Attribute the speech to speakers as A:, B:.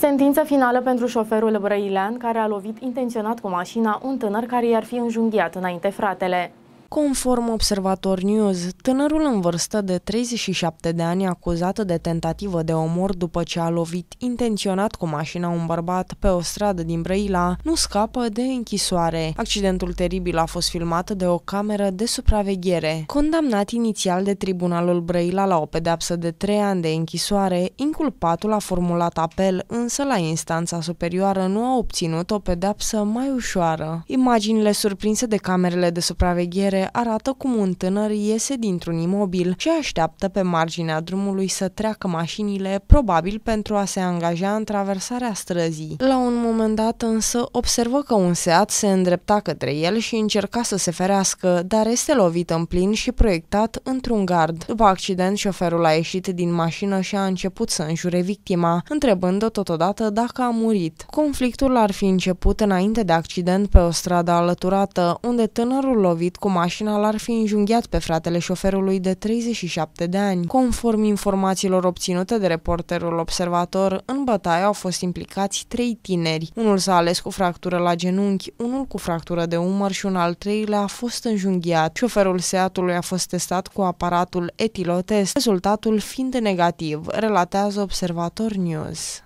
A: Sentință finală pentru șoferul brăilean care a lovit intenționat cu mașina un tânăr care i-ar fi înjunghiat înainte fratele.
B: Conform Observator News, tânărul în vârstă de 37 de ani acuzat de tentativă de omor după ce a lovit intenționat cu mașina un bărbat pe o stradă din Brăila nu scapă de închisoare. Accidentul teribil a fost filmat de o cameră de supraveghere. Condamnat inițial de Tribunalul Brăila la o pedeapsă de 3 ani de închisoare, inculpatul a formulat apel, însă la instanța superioară nu a obținut o pedeapsă mai ușoară. Imaginile surprinse de camerele de supraveghere care arată cum un tânăr iese dintr-un imobil și așteaptă pe marginea drumului să treacă mașinile, probabil pentru a se angaja în traversarea străzii. La un moment dat însă observă că un seat se îndrepta către el și încerca să se ferească, dar este lovit în plin și proiectat într-un gard. După accident, șoferul a ieșit din mașină și a început să înjure victima, întrebând-o totodată dacă a murit. Conflictul ar fi început înainte de accident pe o stradă alăturată, unde tânărul lovit cu mașina mașina l-ar fi înjunghiat pe fratele șoferului de 37 de ani. Conform informațiilor obținute de reporterul observator, în bătaie au fost implicați trei tineri. Unul s-a ales cu fractură la genunchi, unul cu fractură de umăr și un al treilea a fost înjunghiat. Șoferul Seatului a fost testat cu aparatul etilotest, rezultatul fiind negativ, relatează Observator News.